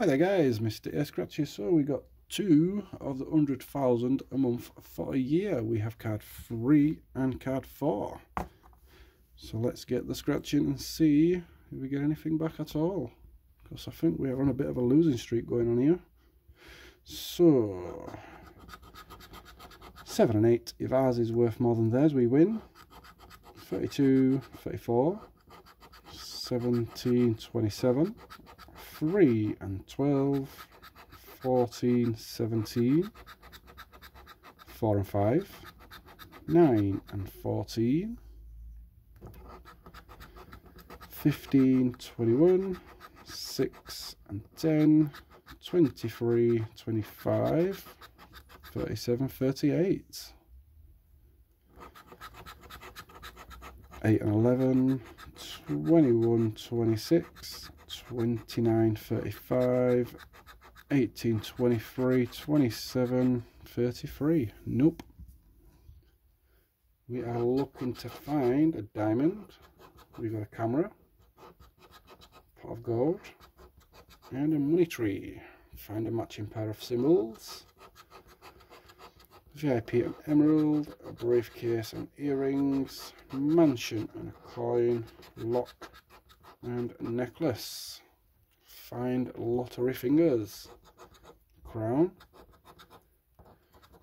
Hi there guys, Mr. Air Scratchy. So we got two of the 100,000 a month for a year. We have card 3 and card 4. So let's get the scratching and see if we get anything back at all. Because I think we're on a bit of a losing streak going on here. So, 7 and 8. If ours is worth more than theirs, we win. 32, 34, 17, 27. 3 and 12, 14, 17, 4 and 5, 9 and 14, 15, 21, 6 and 10, 23, 25, 37, 38, 8 and 11, 21, 26, 29 35 18 23 27 33 nope. We are looking to find a diamond. We've got a camera pot of gold and a money tree. Find a matching pair of symbols. VIP emerald, a briefcase and earrings, mansion and a coin, lock and necklace. Find lottery fingers. Crown.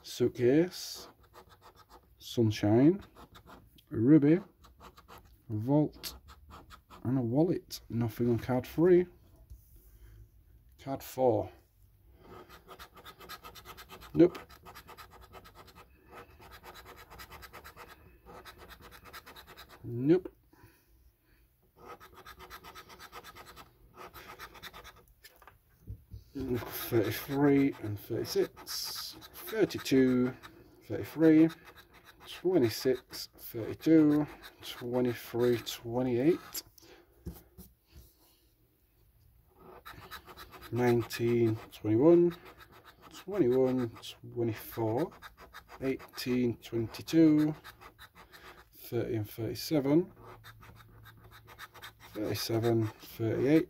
Suitcase. Sunshine. Ruby. Vault. And a wallet. Nothing on card three. Card four. Nope. Nope. 33 and 36, 32, 33, 26, 32, 23, 28, 19, 21, 21, 24, 18, 22, 30 and 37, 37, 38,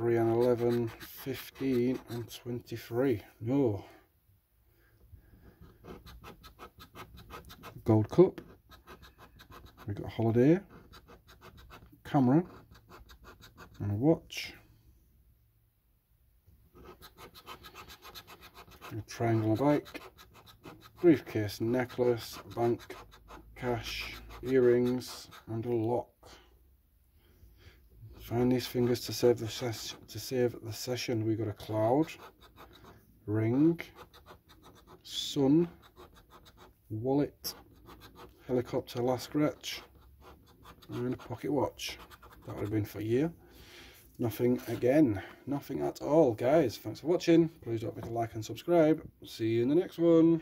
3 and 11, 15 and 23. No. Gold cup. We've got holiday, camera, and a watch. A triangle bike, briefcase, necklace, bank, cash, earrings, and a lock. Find these fingers to save the ses to save the session. We got a cloud, ring, sun, wallet, helicopter last scratch, and a pocket watch. That would have been for year. Nothing again. Nothing at all, guys. Thanks for watching. Please don't forget to like and subscribe. See you in the next one.